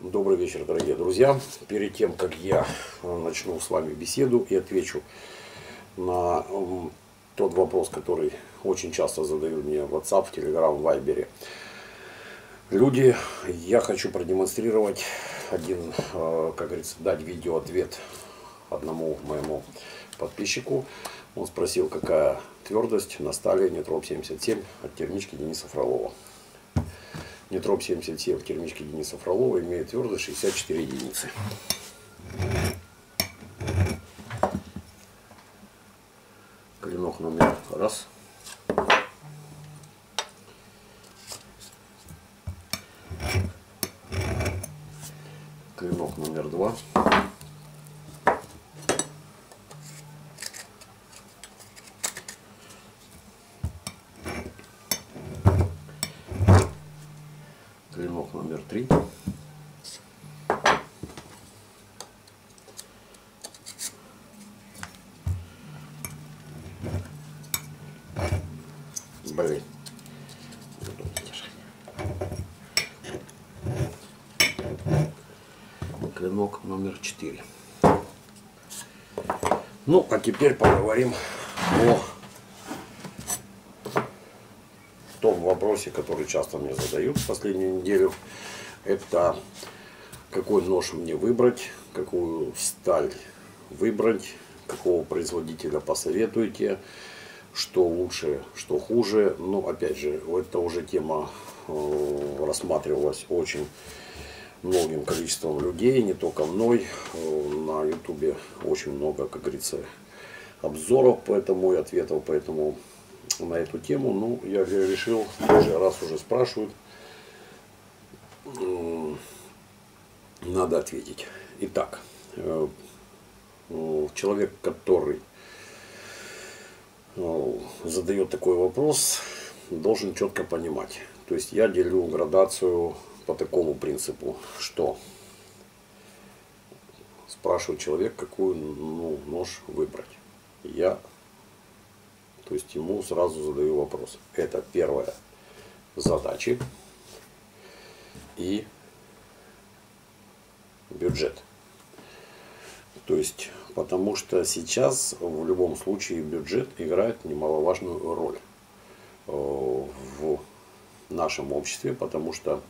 Добрый вечер, дорогие друзья. Перед тем, как я э, начну с вами беседу и отвечу на тот вопрос, который очень часто задают мне в WhatsApp, Telegram, Viber. Люди, я хочу продемонстрировать один, э, как говорится, дать видео-ответ одному моему подписчику. Он спросил, какая твердость на стали Нетроп 77 от термички Дениса Фролова. Нетроп 77 в термичке Дениса Фролова имеет твердость 64 единицы. Клинок номер раз. Клинок номер два. Клинок номер три. Держать. Клинок номер четыре. Ну, а теперь поговорим о том вопросе, который часто мне задают в последнюю неделю. Это какой нож мне выбрать, какую сталь выбрать, какого производителя посоветуете, что лучше, что хуже. Но опять же, это уже тема э, рассматривалась очень многим количеством людей, не только мной. Э, На ютубе очень много, как говорится, обзоров по этому и ответов по этому на эту тему. Ну, я решил, тоже раз уже спрашивают, м, надо ответить. Итак, э, э, человек, который э, задает такой вопрос, должен четко понимать. То есть я делю градацию по такому принципу, что спрашивает человек, какую ну, нож выбрать. Я то есть ему сразу задаю вопрос. Это первая задача и бюджет. То есть, потому что сейчас в любом случае бюджет играет немаловажную роль э, в нашем обществе, потому что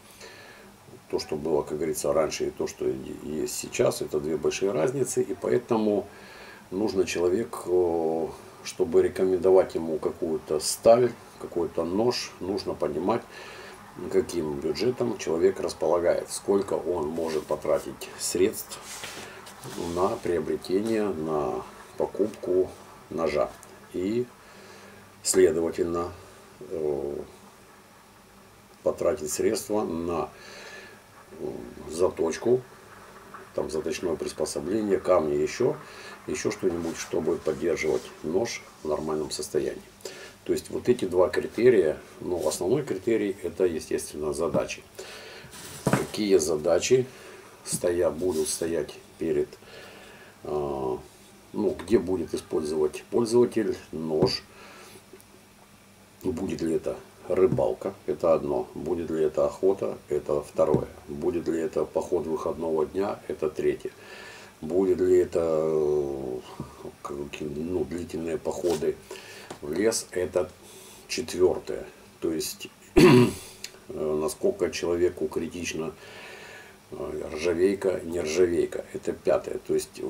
то, что было, как говорится, раньше и то, что есть сейчас, это две большие разницы, и поэтому нужно человек э, чтобы рекомендовать ему какую-то сталь, какой-то нож, нужно понимать, каким бюджетом человек располагает, сколько он может потратить средств на приобретение, на покупку ножа. И, следовательно, э, потратить средства на э, заточку, там заточное приспособление, камни еще, еще что-нибудь, чтобы поддерживать нож в нормальном состоянии. То есть вот эти два критерия, ну основной критерий это естественно задачи. Какие задачи стоя, будут стоять перед, э, ну где будет использовать пользователь нож, будет ли это рыбалка, это одно. Будет ли это охота, это второе. Будет ли это поход выходного дня, это третье. Будет ли это ну, длительные походы в лес, это четвертое. То есть, насколько человеку критично не ржавейка. Это пятое. То есть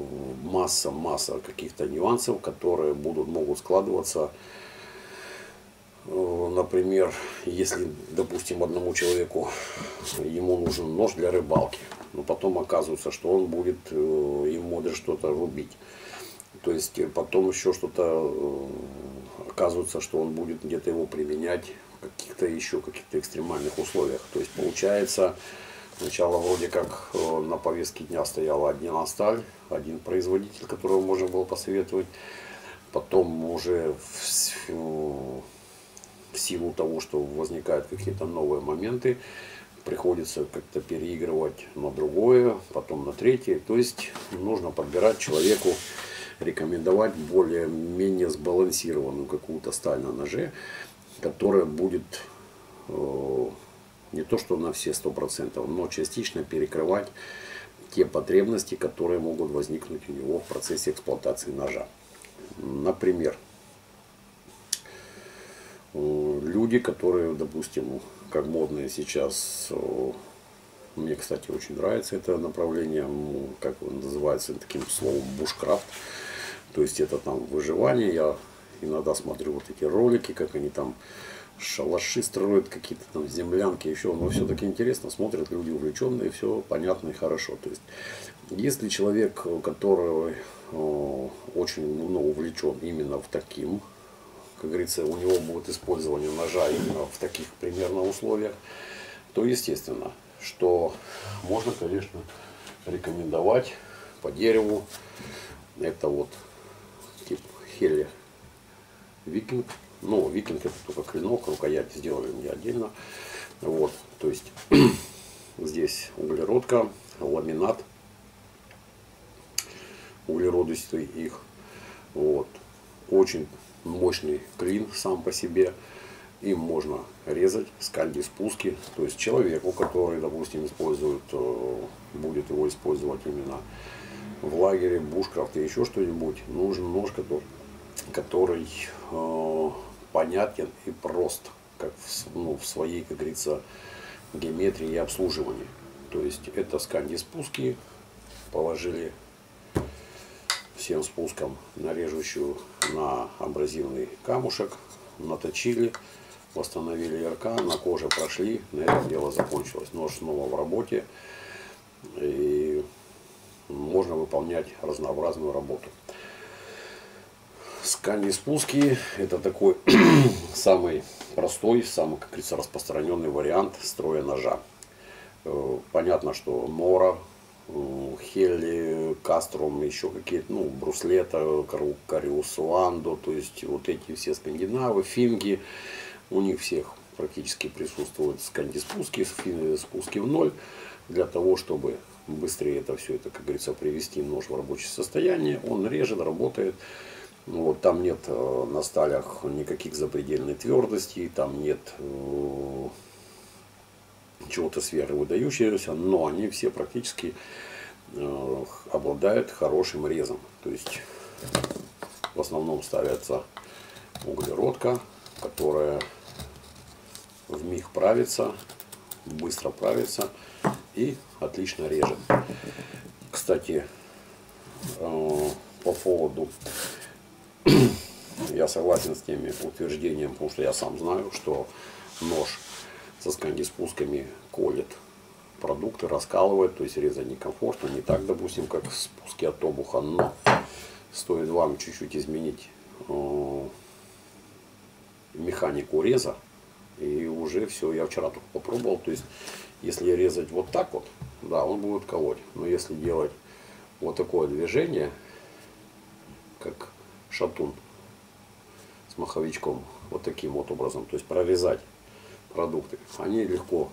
масса, масса каких-то нюансов, которые будут, могут складываться например, если, допустим, одному человеку ему нужен нож для рыбалки, но потом оказывается, что он будет э, ему даже что-то рубить. То есть э, потом еще что-то э, оказывается, что он будет где-то его применять в каких-то еще каких-то экстремальных условиях. То есть получается, сначала вроде как на повестке дня стояла одна сталь, один производитель, которого можно было посоветовать. Потом уже в в силу того, что возникают какие-то новые моменты, приходится как-то переигрывать на другое, потом на третье. То есть нужно подбирать человеку, рекомендовать более-менее сбалансированную какую-то сталь на ноже, которая будет э, Не то, что на все 100%, но частично перекрывать те потребности, которые могут возникнуть у него в процессе эксплуатации ножа. Например, люди, которые, допустим, как модные сейчас, мне, кстати, очень нравится это направление, как называется таким словом, бушкрафт. То есть это там выживание. Я иногда смотрю вот эти ролики, как они там шалаши строят, какие-то там землянки, еще, но все-таки интересно, смотрят люди увлеченные, все понятно и хорошо. То есть, если человек, который э, очень ну, увлечен именно в таким, как говорится, у него будет использование ножа именно в таких примерно условиях, то естественно, что можно, конечно, рекомендовать по дереву. Это вот тип Хелли Викинг ну, викинг это только клинок, рукоять сделали мне отдельно. Вот, то есть здесь углеродка, ламинат, углеродистый их. Вот, очень мощный клин сам по себе. Им можно резать скальди спуски. То есть человеку, который, допустим, использует, э, будет его использовать именно в лагере, бушкрафт и еще что-нибудь, нужен нож, который, который э, понятен и прост, как в, ну, в своей, как говорится, геометрии и обслуживании. То есть это сканди спуски, положили всем спуском на режущую на абразивный камушек, наточили, восстановили ярка, на коже прошли, на этом дело закончилось. Нож снова в работе и можно выполнять разнообразную работу. Скальные спуски это такой самый простой, самый, как говорится, распространенный вариант строя ножа. Э, понятно, что Нора, э, Хелли, Кастром, еще какие-то, ну, Бруслета, Кариус Ландо, то есть вот эти все скандинавы, финги, у них всех практически присутствуют сканди спуски, спуски в ноль, для того, чтобы быстрее это все это, как говорится, привести нож в рабочее состояние, он режет, работает. Вот, там нет э, на сталях никаких запредельной твердости, там нет э, чего-то сверхвыдающегося, но они все практически э, обладают хорошим резом. То есть в основном ставится углеродка, которая в миг правится, быстро правится и отлично режет. Кстати, по поводу я согласен с теми утверждениями, потому что я сам знаю, что нож со сканди-спусками колет продукты, раскалывает, то есть резать некомфортно, не так, допустим, как спуски от обуха, но стоит вам чуть-чуть изменить э, механику реза, и уже все, я вчера только попробовал, то есть если резать вот так вот, да, он будет колоть, но если делать вот такое движение, как шатун с маховичком вот таким вот образом. То есть прорезать продукты. Они легко.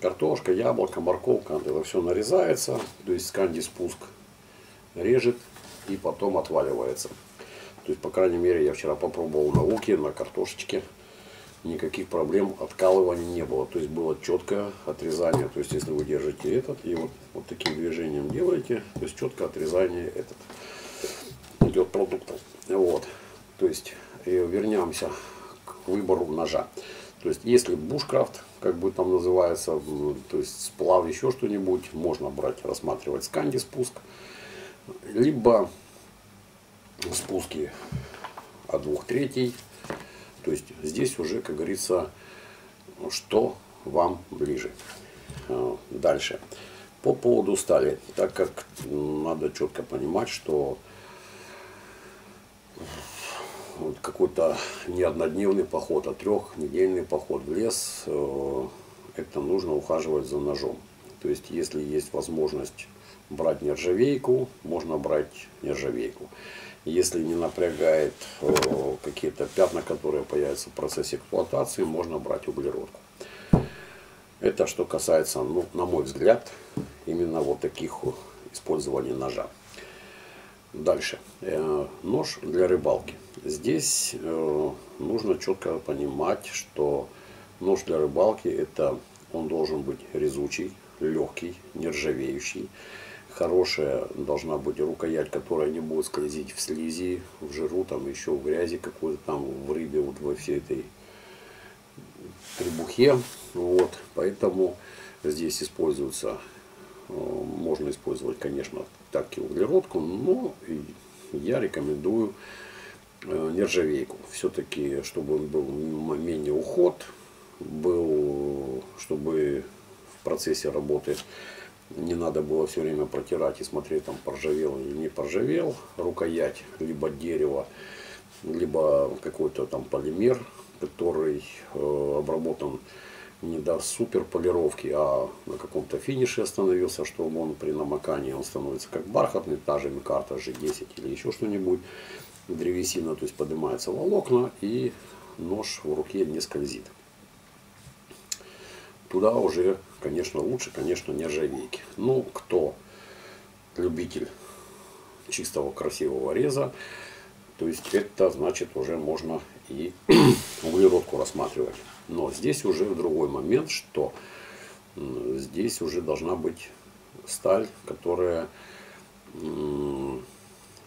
Картошка, яблоко, морковка, это все нарезается. То есть сканди спуск режет и потом отваливается. То есть, по крайней мере, я вчера попробовал на луке, на картошечке. Никаких проблем откалывания не было. То есть было четкое отрезание. То есть если вы держите этот и вот, вот таким движением делаете, то есть четкое отрезание этот идет продуктов. Вот. То есть вернемся к выбору ножа. То есть если бушкрафт, как бы там называется, то есть сплав, еще что-нибудь, можно брать, рассматривать сканди спуск. Либо спуски от двух третей. То есть здесь уже, как говорится, что вам ближе. А, дальше. По поводу стали, так как надо четко понимать, что вот какой-то не однодневный поход, а трехнедельный поход в лес, э, это нужно ухаживать за ножом. То есть, если есть возможность брать нержавейку, можно брать нержавейку. Если не напрягает э, какие-то пятна, которые появятся в процессе эксплуатации, можно брать углеродку. Это что касается, ну, на мой взгляд, именно вот таких использований ножа. Дальше. Э, нож для рыбалки. Здесь э, нужно четко понимать, что Нож для рыбалки это он должен быть резучий, легкий, нержавеющий. Хорошая должна быть рукоять, которая не будет скользить в слизи, в жиру, там еще в грязи какой-то там, в рыбе, вот во всей этой требухе. Вот, поэтому здесь используется, э, можно использовать, конечно, так и углеродку, но я рекомендую э, нержавейку. Все-таки, чтобы он был менее уход, был, чтобы в процессе работы не надо было все время протирать и смотреть, там поржавел или не поржавел. Рукоять, либо дерево, либо какой-то там полимер, который э, обработан не до супер полировки, а на каком-то финише остановился, чтобы он при намокании он становится как бархатный, та же микарта G10 или еще что-нибудь, древесина, то есть поднимается волокна и нож в руке не скользит. Туда уже, конечно, лучше, конечно, нержавейки. Ну, кто любитель чистого красивого реза, то есть это значит уже можно и углеродку рассматривать. Но здесь уже другой момент, что здесь уже должна быть сталь, которая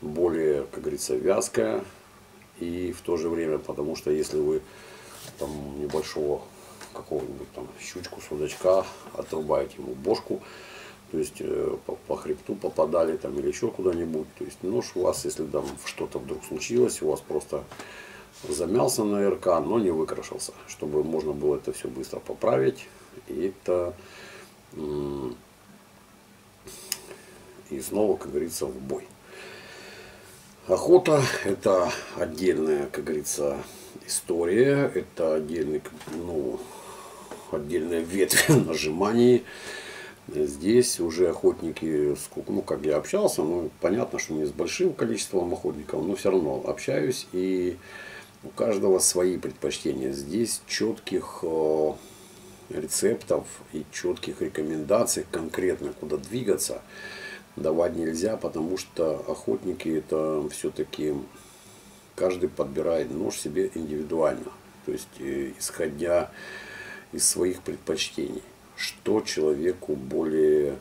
более, как говорится, вязкая. И в то же время, потому что если вы там небольшого какого-нибудь там щучку, судачка, отрубаете ему бошку, то есть э, по, по хребту попадали там или еще куда-нибудь. То есть нож у вас, если там что-то вдруг случилось, у вас просто замялся на РК, но не выкрашился, чтобы можно было это все быстро поправить. И это и снова, как говорится, в бой. Охота это отдельная, как говорится, история, это отдельный, ну, отдельная ветвь нажиманий. Здесь уже охотники, ну как я общался, ну понятно, что не с большим количеством охотников, но все равно общаюсь и у каждого свои предпочтения. Здесь четких э, рецептов и четких рекомендаций конкретно, куда двигаться, давать нельзя, потому что охотники это все-таки каждый подбирает нож себе индивидуально. То есть э, исходя из своих предпочтений, что человеку более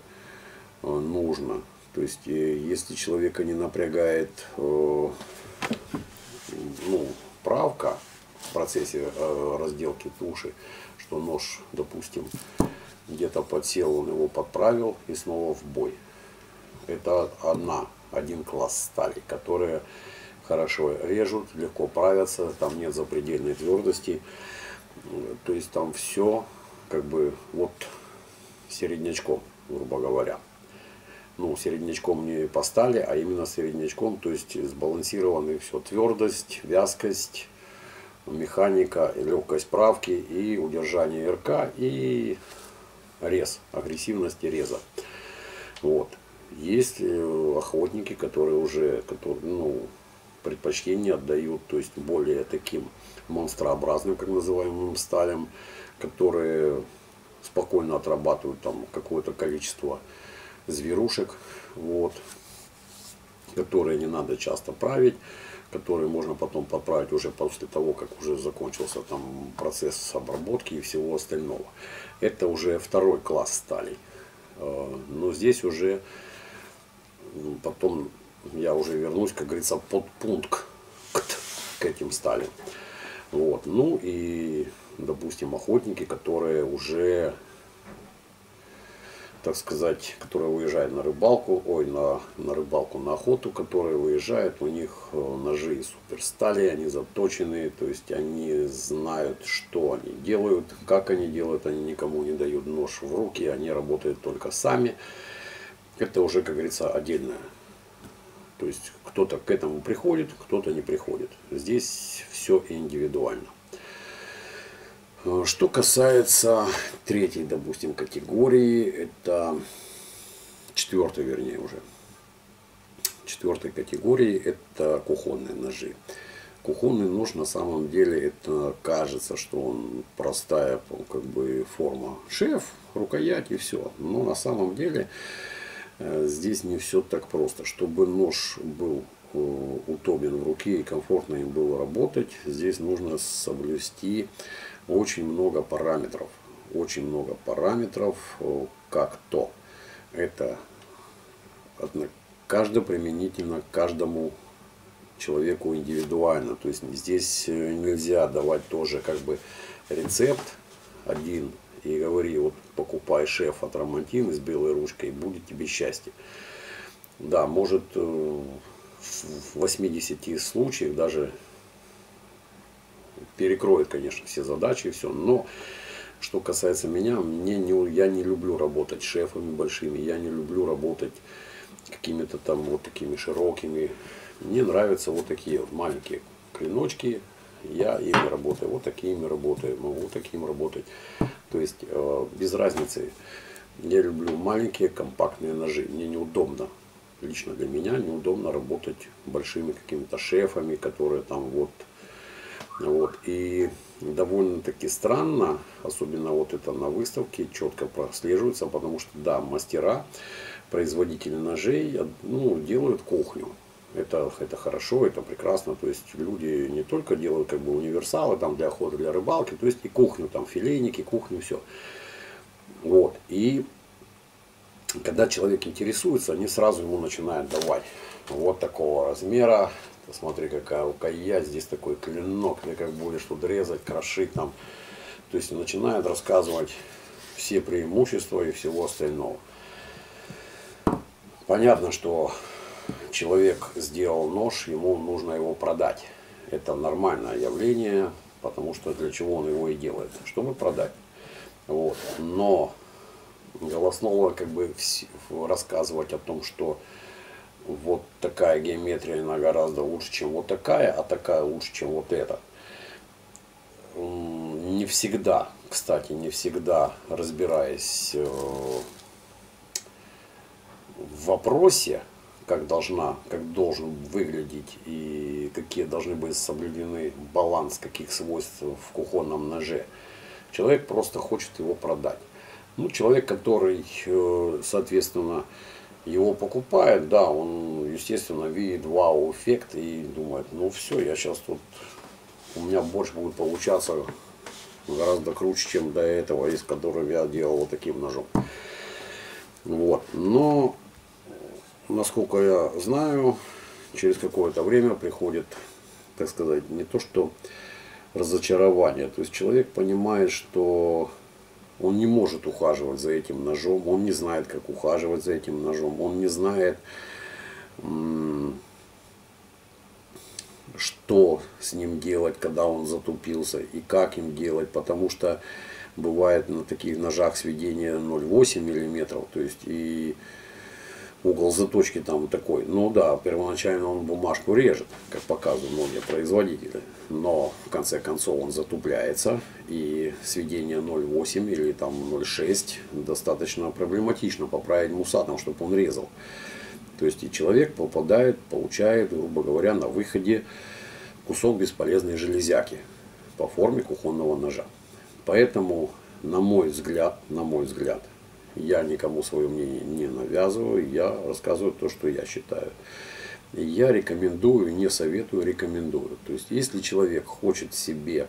э, нужно. То есть если человека не напрягает ну, правка в процессе э, разделки туши, что нож, допустим, где-то подсел, он его подправил и снова в бой. Это одна, один класс стали, которые хорошо режут, легко правятся, там нет запредельной твердости. То есть там все как бы вот середнячком, грубо говоря ну, середнячком не по стали, а именно середнячком, то есть сбалансированы все, твердость, вязкость, механика, легкость правки и удержание РК и рез, агрессивность реза. Вот. Есть э, охотники, которые уже которые, ну, предпочтение отдают, то есть более таким монстрообразным, как называемым сталям, которые спокойно отрабатывают там какое-то количество зверушек, вот, которые не надо часто править, которые можно потом подправить уже после того, как уже закончился там процесс обработки и всего остального. Это уже второй класс сталей. Э, но здесь уже потом я уже вернусь, как говорится, под пункт к этим сталям. Вот. Ну и, допустим, охотники, которые уже так сказать, которые уезжают на рыбалку, ой, на, на рыбалку, на охоту, которые выезжают, у них э, ножи суперстали, они заточены, то есть они знают, что они делают, как они делают, они никому не дают нож в руки, они работают только сами. Это уже, как говорится, отдельное. То есть кто-то к этому приходит, кто-то не приходит. Здесь все индивидуально. Э, что касается третьей, допустим, категории, это четвертой, вернее, уже. Четвертой категории это кухонные ножи. Кухонный нож на самом деле это кажется, что он простая как бы форма шеф, рукоять и все. Но на самом деле э, здесь не все так просто. Чтобы нож был э, удобен в руке и комфортно им было работать, здесь нужно соблюсти очень много параметров. Очень много параметров, э, как то. Это каждый применительно каждому человеку индивидуально. То есть здесь э, нельзя давать тоже как бы рецепт один и говори, вот покупай шеф от Романтины с белой ручкой, и будет тебе счастье. Да, может э, в 80 случаях даже перекроет, конечно, все задачи и все, но что касается меня, мне не, я не люблю работать шефами большими, я не люблю работать какими-то там вот такими широкими. Мне нравятся вот такие маленькие клиночки, я ими работаю, вот такими работаю, могу таким работать. То есть э, без разницы. Я люблю маленькие компактные ножи, мне неудобно лично для меня неудобно работать большими какими-то шефами, которые там вот, вот. И довольно-таки странно, особенно вот это на выставке четко прослеживается, потому что да, мастера, производители ножей, ну, делают кухню. Это, это хорошо, это прекрасно. То есть люди не только делают как бы универсалы там для охоты, для рыбалки, то есть и кухню, там филейники, кухню, все. Вот. И когда человек интересуется, они сразу ему начинают давать вот такого размера. Посмотри, какая рукоять, здесь такой клинок, ты как будешь тут резать, крошить там. То есть начинают рассказывать все преимущества и всего остального. Понятно, что человек сделал нож, ему нужно его продать. Это нормальное явление, потому что для чего он его и делает, чтобы продать. Вот. Но голосного как бы рассказывать о том, что вот такая геометрия, она гораздо лучше, чем вот такая, а такая лучше, чем вот эта. Не всегда, кстати, не всегда разбираясь э, в вопросе, как должна, как должен выглядеть и какие должны быть соблюдены баланс каких свойств в кухонном ноже, человек просто хочет его продать. Ну, человек, который, э, соответственно, его покупает, да, он, естественно, видит вау-эффект и думает, ну все, я сейчас тут, у меня больше будет получаться гораздо круче, чем до этого, из которого я делал вот таким ножом. Вот, но, насколько я знаю, через какое-то время приходит, так сказать, не то что разочарование, то есть человек понимает, что он не может ухаживать за этим ножом, он не знает, как ухаживать за этим ножом, он не знает, что с ним делать, когда он затупился и как им делать, потому что бывает на таких ножах сведение 0,8 мм, то есть и угол заточки там такой. Ну да, первоначально он бумажку режет, как показывают многие производители. Но в конце концов он затупляется. И сведение 0,8 или там 0,6 достаточно проблематично поправить мусатом, чтобы он резал. То есть и человек попадает, получает, грубо говоря, на выходе кусок бесполезной железяки по форме кухонного ножа. Поэтому, на мой взгляд, на мой взгляд, я никому свое мнение не навязываю, я рассказываю то, что я считаю. Я рекомендую, не советую, рекомендую. То есть, если человек хочет себе,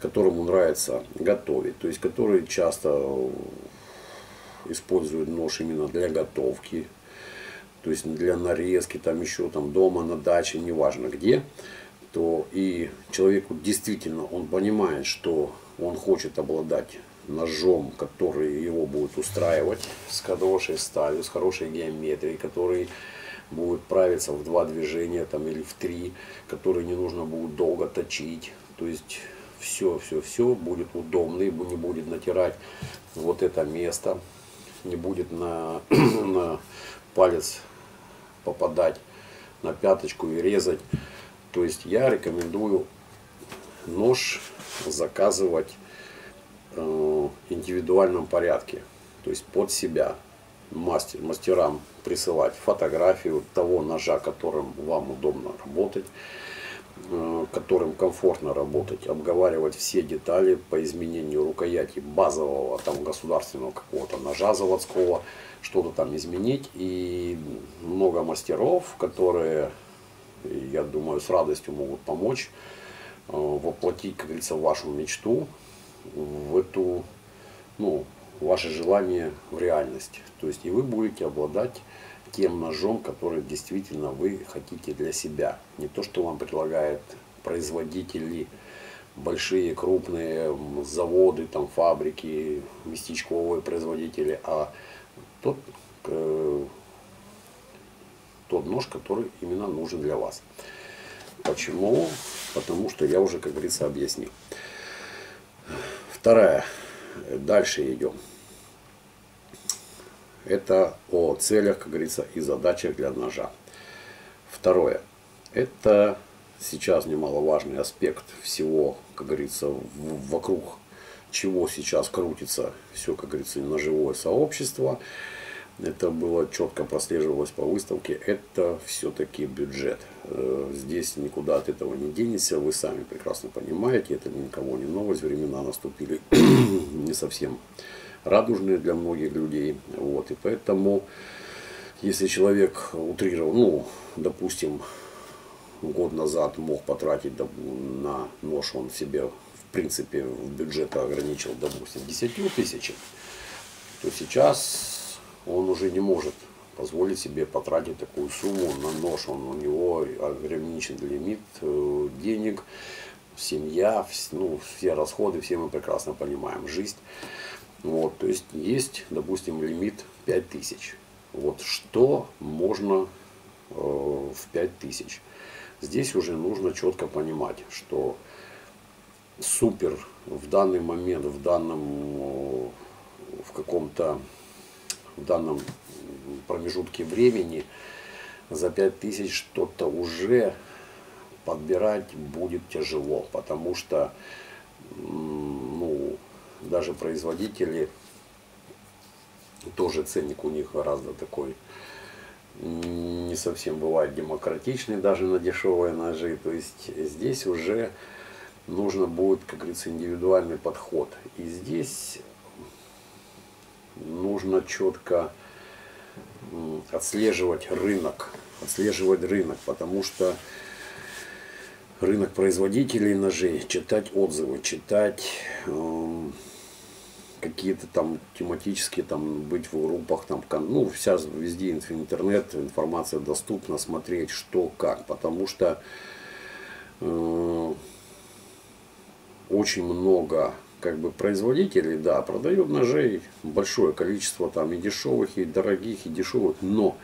которому нравится готовить, то есть, который часто использует нож именно для готовки, то есть для нарезки, там еще там дома, на даче, неважно где, то и человеку действительно он понимает, что он хочет обладать ножом, который его будет устраивать, с хорошей сталью, с хорошей геометрией, который будет правиться в два движения там, или в три, который не нужно будет долго точить. То есть все, все, все будет удобно, и не будет натирать вот это место, не будет на, на палец попадать на пяточку и резать. То есть я рекомендую нож заказывать индивидуальном порядке, то есть под себя мастер, мастерам присылать фотографию того ножа, которым вам удобно работать, э, которым комфортно работать, обговаривать все детали по изменению рукояти базового там государственного какого-то ножа заводского, что-то там изменить. И много мастеров, которые я думаю, с радостью могут помочь э, воплотить, как говорится, вашу мечту в эту, ну, ваше желание в реальность. То есть и вы будете обладать тем ножом, который действительно вы хотите для себя. Не то, что вам предлагает производители, большие крупные заводы, там, фабрики, местечковые производители, а тот, э, тот нож, который именно нужен для вас. Почему? Потому что я уже, как говорится, объяснил. Вторая. Дальше идем. Это о целях, как говорится, и задачах для ножа. Второе. Это сейчас немаловажный аспект всего, как говорится, вокруг чего сейчас крутится все, как говорится, ножевое сообщество. Это было четко прослеживалось по выставке. Это все-таки бюджет. Э, здесь никуда от этого не денешься. Вы сами прекрасно понимаете. Это никого не новость. Времена наступили не совсем радужные для многих людей. Вот. И поэтому, если человек утрировал, ну, допустим, год назад мог потратить на нож, он себе в принципе в бюджет ограничил, допустим, 10 тысяч, то сейчас он уже не может позволить себе потратить такую сумму на нож. Он, у него ограничен лимит э, денег, семья, ну, все расходы, все мы прекрасно понимаем, жизнь. Вот, то есть есть, допустим, лимит 5000. Вот что можно э, в 5000? Здесь уже нужно четко понимать, что супер в данный момент, в данном, э, в каком-то, в данном промежутке времени за 5000 что-то уже подбирать будет тяжело, потому что ну, даже производители, тоже ценник у них гораздо такой не совсем бывает демократичный даже на дешевые ножи. То есть здесь уже нужно будет, как говорится, индивидуальный подход. И здесь нужно четко отслеживать рынок, отслеживать рынок, потому что рынок производителей ножей, читать отзывы, читать эм, какие-то там тематические, там быть в группах, там, ну, вся везде интернет, информация доступна, смотреть что, как, потому что э, очень много как бы производителей, да, продают ножей большое количество там и дешевых, и дорогих, и дешевых, но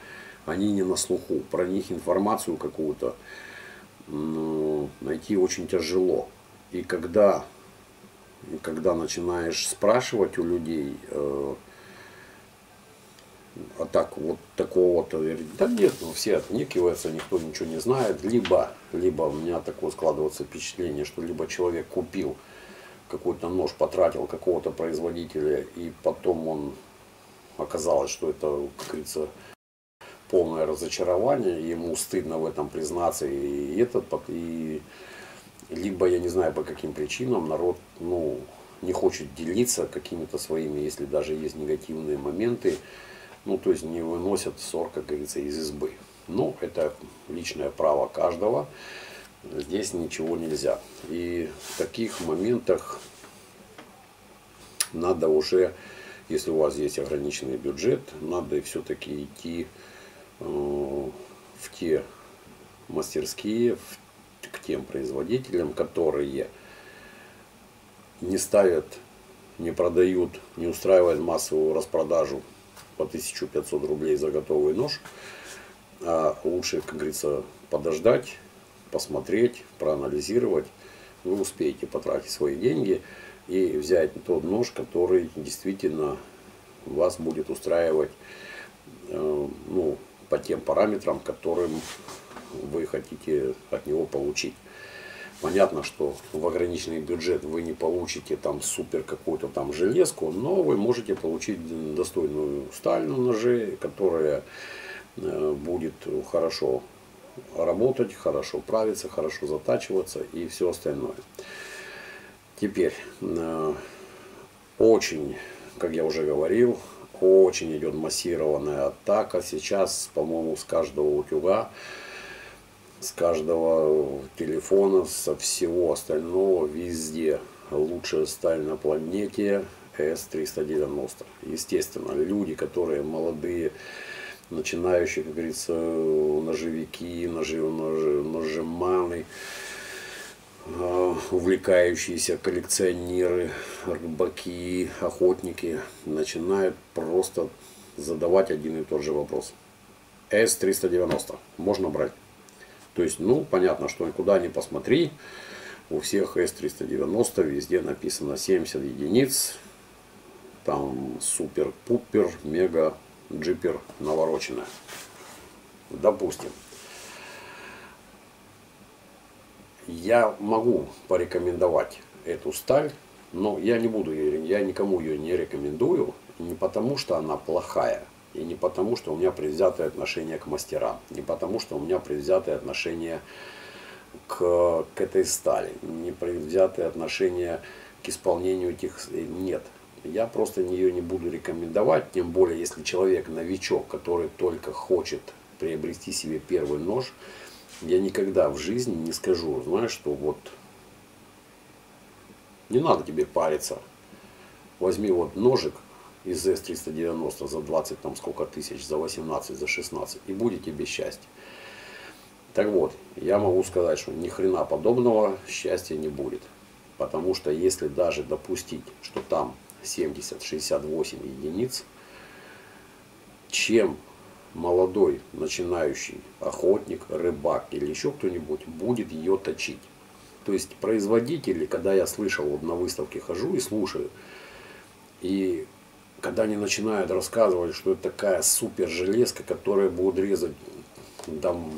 они не на слуху, про них информацию какую-то ну, найти очень тяжело. И когда когда начинаешь спрашивать у людей, э, а так вот такого-то, да нет, ну все отнекиваются, никто ничего не знает, либо, либо у меня такое складывается впечатление, что либо человек купил какой-то нож, потратил какого-то производителя, и потом он оказалось, что это, как говорится, полное разочарование, ему стыдно в этом признаться, и этот, и либо я не знаю по каким причинам народ ну, не хочет делиться какими-то своими, если даже есть негативные моменты, ну то есть не выносят ссор, как говорится, из избы. Ну, это личное право каждого, здесь ничего нельзя. И в таких моментах надо уже, если у вас есть ограниченный бюджет, надо все-таки идти э, в те мастерские, к тем производителям, которые не ставят, не продают, не устраивают массовую распродажу по 1500 рублей за готовый нож. А лучше, как говорится, подождать, посмотреть, проанализировать. Вы успеете потратить свои деньги и взять тот нож, который действительно вас будет устраивать э, ну, по тем параметрам, которым вы хотите от него получить. Понятно, что в ограниченный бюджет вы не получите там супер какую-то там железку, но вы можете получить достойную сталь на ноже, которая э, будет хорошо работать, хорошо правиться, хорошо затачиваться и все остальное. Теперь, э, очень, как я уже говорил, очень идет массированная атака. Сейчас, по-моему, с каждого утюга с каждого телефона, со всего остального, везде. Лучшая сталь на планете S390. Естественно, люди, которые молодые, начинающие, как говорится, ножевики, ножи, ножи, ножеманы, а, увлекающиеся коллекционеры, рыбаки, охотники начинают просто задавать один и тот же вопрос. S390 можно брать? То есть, ну, понятно, что куда ни посмотри, у всех S390 везде написано 70 единиц. Там супер-пупер, мега, джипер навороченная. Допустим. Я могу порекомендовать эту сталь, но я не буду я никому ее не рекомендую, не потому что она плохая, и не потому, что у меня предвзятое отношение к мастерам, не потому, что у меня предвзятое отношение к, к этой стали, не предвзятое отношение к исполнению этих... Нет. Я просто ее не буду рекомендовать, тем более, если человек новичок, который только хочет приобрести себе первый нож, я никогда в жизни не скажу, знаешь, что вот не надо тебе париться. Возьми вот ножик, из S390 за 20 там сколько тысяч, за 18, за 16 и будет тебе счастье. Так вот, я могу сказать, что ни хрена подобного счастья не будет. Потому что если даже допустить, что там 70-68 единиц, чем молодой начинающий охотник, рыбак или еще кто-нибудь будет ее точить. То есть производители, когда я слышал, вот на выставке хожу и слушаю, и когда они начинают рассказывать, что это такая супер железка, которая будет резать там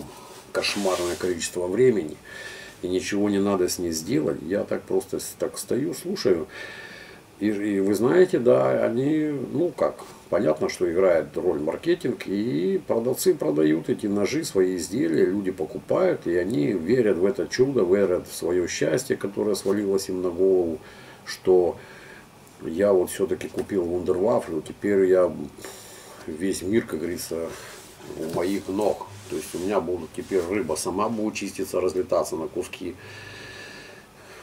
кошмарное количество времени, и ничего не надо с ней сделать, я так просто так стою, слушаю. И, и вы знаете, да, они, ну как, понятно, что играет роль маркетинг, и продавцы продают эти ножи, свои изделия, люди покупают, и они верят в это чудо, верят в свое счастье, которое свалилось им на голову, что я вот все-таки купил вундервафлю, теперь я весь мир, как говорится, у моих ног. То есть у меня будут теперь рыба сама будет чиститься, разлетаться на куски.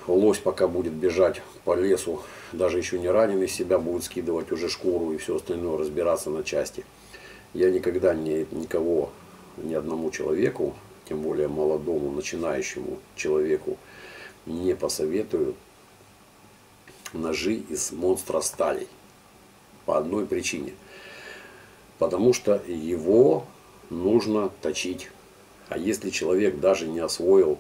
Лось пока будет бежать по лесу, даже еще не раненый, себя будет скидывать уже шкуру и все остальное, разбираться на части. Я никогда не, никого, ни одному человеку, тем более молодому, начинающему человеку, не посоветую ножи из монстра сталей. По одной причине. Потому что его нужно точить. А если человек даже не освоил,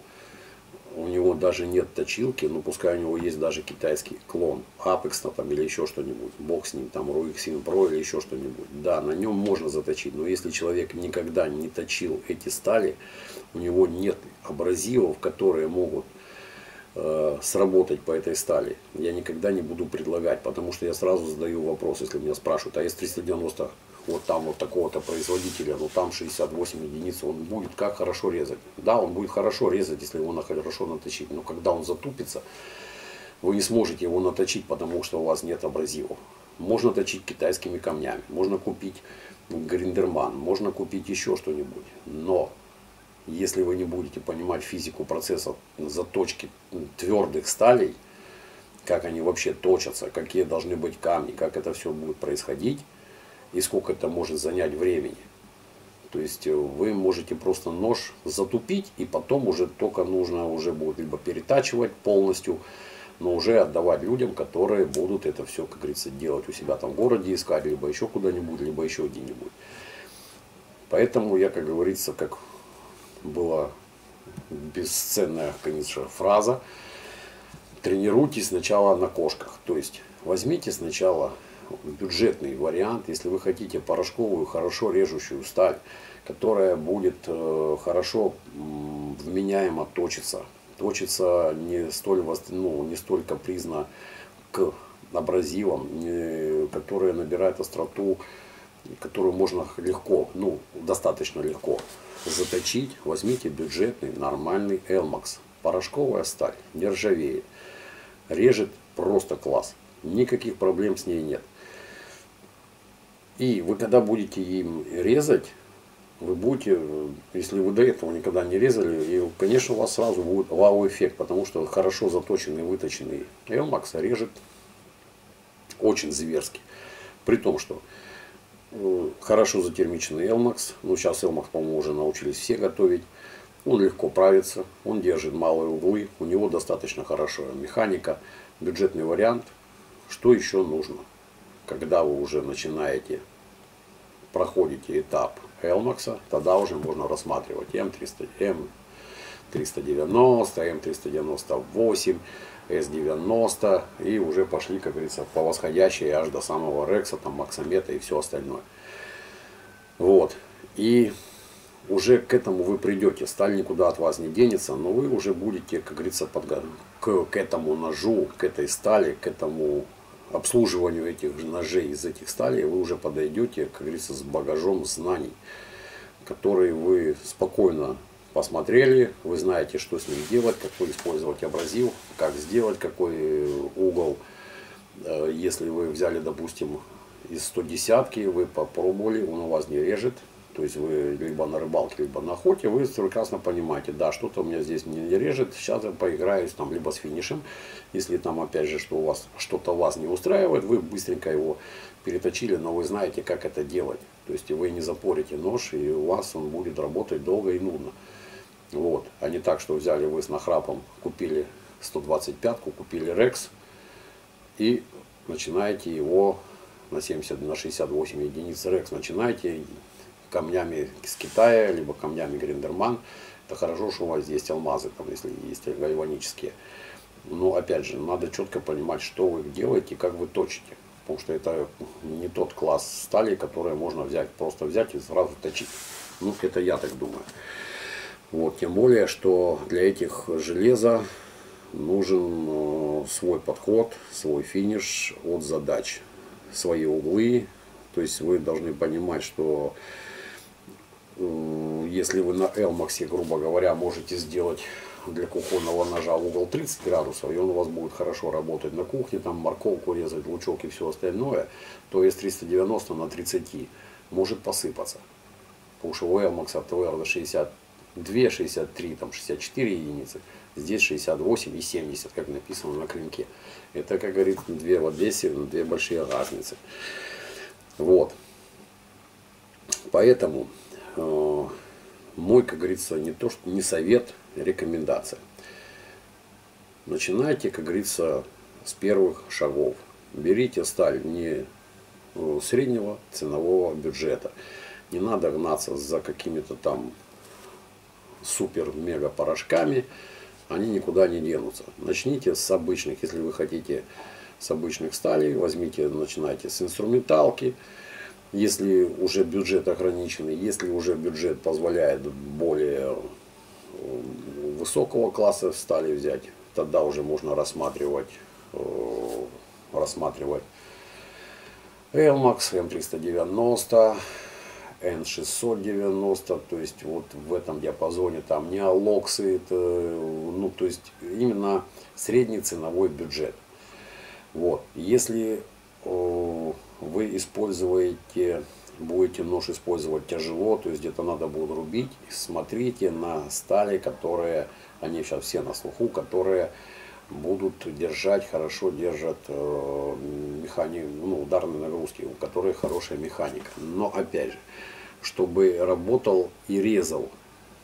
у него даже нет точилки, ну пускай у него есть даже китайский клон, Apex там или еще что-нибудь, бог с ним, там Ruixin Pro или еще что-нибудь. Да, на нем можно заточить, но если человек никогда не точил эти стали, у него нет абразивов, которые могут Э, сработать по этой стали, я никогда не буду предлагать, потому что я сразу задаю вопрос, если меня спрашивают, а С-390 вот там вот такого-то производителя, ну там 68 единиц, он будет как хорошо резать. Да, он будет хорошо резать, если его хорошо наточить, но когда он затупится, вы не сможете его наточить, потому что у вас нет абразивов. Можно точить китайскими камнями, можно купить гриндерман, можно купить еще что-нибудь, но если вы не будете понимать физику процесса заточки твердых сталей, как они вообще точатся, какие должны быть камни, как это все будет происходить и сколько это может занять времени. То есть э, вы можете просто нож затупить и потом уже только нужно уже будет либо перетачивать полностью, но уже отдавать людям, которые будут это все, как говорится, делать у себя там в городе, искать, либо еще куда-нибудь, либо еще где-нибудь. Поэтому я, как говорится, как была бесценная, конечно, фраза. Тренируйтесь сначала на кошках. То есть возьмите сначала бюджетный вариант, если вы хотите порошковую, хорошо режущую сталь, которая будет э, хорошо вменяемо точиться. Точится не столь, ну, не столь капризно к абразивам, которые набирают остроту, которую можно легко, ну, достаточно легко заточить, возьмите бюджетный, нормальный Elmax. Порошковая сталь, не ржавеет. Режет просто класс. Никаких проблем с ней нет. И вы когда будете им резать, вы будете, если вы до этого никогда не резали, и, конечно, у вас сразу будет вау-эффект, потому что хорошо заточенный, выточенный Элмакс режет очень зверски. При том, что э, хорошо затермиченный Элмакс, ну сейчас Элмакс, по-моему, уже научились все готовить, он легко правится, он держит малые углы, у него достаточно хорошая механика, бюджетный вариант. Что еще нужно, когда вы уже начинаете, проходите этап Элмакса, тогда уже можно рассматривать М300, М390, М398, С90 и уже пошли, как говорится, по восходящей аж до самого Рекса, там Максомета и все остальное. Вот. И уже к этому вы придете, сталь никуда от вас не денется, но вы уже будете, как говорится, подго... к, к этому ножу, к этой стали, к этому обслуживанию этих ножей из этих сталей вы уже подойдете, как говорится, с багажом знаний, которые вы спокойно посмотрели, вы знаете, что с ним делать, какой использовать абразив, как сделать, какой угол. Э, если вы взяли, допустим, из 110 вы попробовали, он у вас не режет, то есть вы либо на рыбалке, либо на охоте, вы прекрасно понимаете, да, что-то у меня здесь не режет, сейчас я поиграюсь там либо с финишем, если там опять же, что у вас что-то вас не устраивает, вы быстренько его переточили, но вы знаете, как это делать. То есть вы не запорите нож, и у вас он будет работать долго и нудно. Вот. А не так, что взяли вы с нахрапом, купили 125-ку, купили Рекс и начинаете его на 70, на 68 единиц Рекс, начинаете камнями с Китая, либо камнями Гриндерман. Это хорошо, что у вас есть алмазы, там, если есть гальванические. Но опять же, надо четко понимать, что вы делаете, как вы точите. Потому что это не тот класс стали, который можно взять, просто взять и сразу точить. Ну, это я так думаю. Вот, тем более, что для этих железа нужен э, свой подход, свой финиш от задач, свои углы. То есть вы должны понимать, что если вы на Элмаксе, грубо говоря, можете сделать для кухонного ножа угол 30 градусов, и он у вас будет хорошо работать на кухне, там морковку резать, лучок и все остальное, то из 390 на 30 может посыпаться. Потому что у Элмакса ТВР 62, 63, там 64 единицы, здесь 68 и 70, как написано на клинке. Это, как говорит, две в Одессе, две большие разницы. Вот. Поэтому Э, мой, как говорится, не то, что не совет, а рекомендация. Начинайте, как говорится, с первых шагов. Берите сталь не э, среднего ценового бюджета. Не надо гнаться за какими-то там супер-мега порошками. Они никуда не денутся. Начните с обычных, если вы хотите с обычных сталей. Возьмите, начинайте с инструменталки если уже бюджет ограниченный, если уже бюджет позволяет более э, высокого класса стали взять, тогда уже можно рассматривать, э, рассматривать Elmax, M390, N690, то есть вот в этом диапазоне там не алоксы, это, ну то есть именно средний ценовой бюджет. Вот, если э, вы используете, будете нож использовать тяжело, то есть где-то надо будет рубить, смотрите на стали, которые, они сейчас все на слуху, которые будут держать, хорошо держат э, механи, ну, ударные нагрузки, у которых хорошая механика. Но опять же, чтобы работал и резал,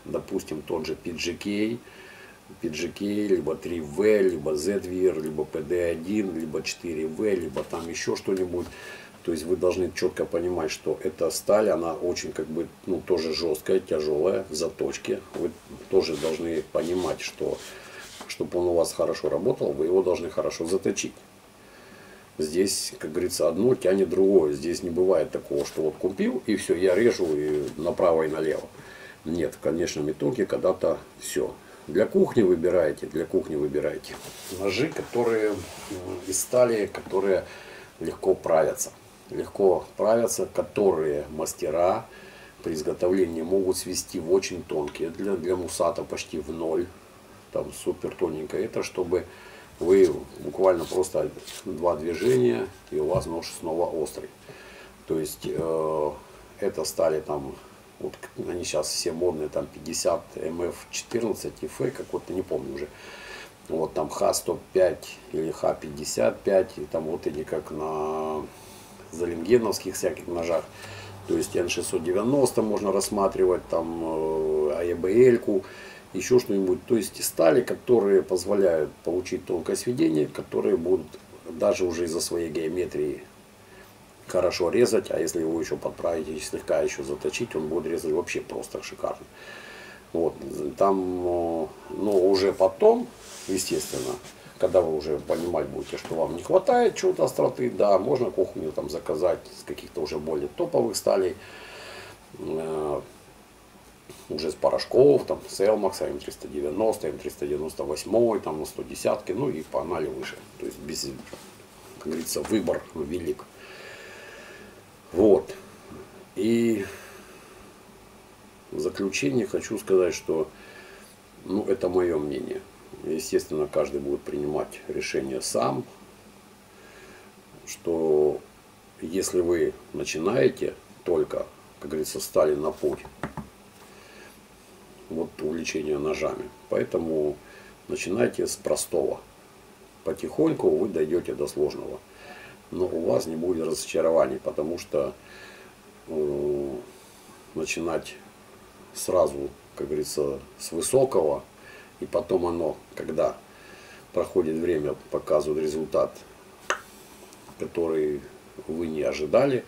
допустим, тот же PGK, PGK, либо 3V, либо ZVR, либо PD1, либо 4V, либо там еще что-нибудь, то есть вы должны четко понимать, что эта сталь, она очень как бы, ну, тоже жесткая, тяжелая, в заточке. Вы тоже должны понимать, что, чтобы он у вас хорошо работал, вы его должны хорошо заточить. Здесь, как говорится, одно тянет другое. Здесь не бывает такого, что вот купил и все, я режу и направо и налево. Нет, в конечном итоге когда-то все. Для кухни выбираете, для кухни выбираете ножи, которые из стали, которые легко правятся легко правятся, которые мастера при изготовлении могут свести в очень тонкие, для, для мусата почти в ноль, там супер тоненько. Это чтобы вы буквально просто два движения и у вас нож снова острый. То есть э, это стали там Вот они сейчас все модные, там 50 MF14 и F какой-то, не помню уже. Вот там Х-105 или Х-55, и там вот они как на залингеновских всяких ножах. То есть Н690 можно рассматривать, там АЕБЛ-ку, еще что-нибудь. То есть стали, которые позволяют получить тонкое сведение, которые будут даже уже из-за своей геометрии хорошо резать, а если его еще подправить и слегка еще заточить, он будет резать вообще просто шикарно. Вот, там, э, ну, уже потом, естественно, когда вы уже понимать будете, что вам не хватает чего-то остроты, да, можно кухню там заказать с каких-то уже более топовых сталей, э, уже с порошков, там, с Элмакс, М390, М398, там, на 110, ну и погнали выше. То есть, без, как говорится, выбор велик. Вот. И в заключение хочу сказать, что ну, это мое мнение. Естественно, каждый будет принимать решение сам, что если вы начинаете только, как говорится, стали на путь вот увлечения ножами, поэтому начинайте с простого. Потихоньку вы дойдете до сложного но у вас не будет разочарований, потому что э, начинать сразу, как говорится, с высокого, и потом оно, когда проходит время, показывает результат, который вы не ожидали,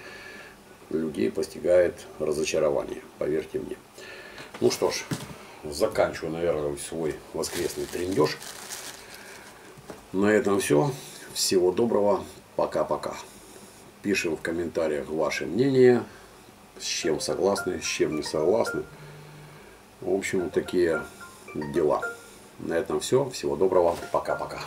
людей постигает разочарование, поверьте мне. Ну что ж, заканчиваю, наверное, свой воскресный трендеж. На этом все. Всего доброго. Пока-пока. Пишем в комментариях ваше мнение, с чем согласны, с чем не согласны. В общем, такие дела. На этом все. Всего доброго. Пока-пока.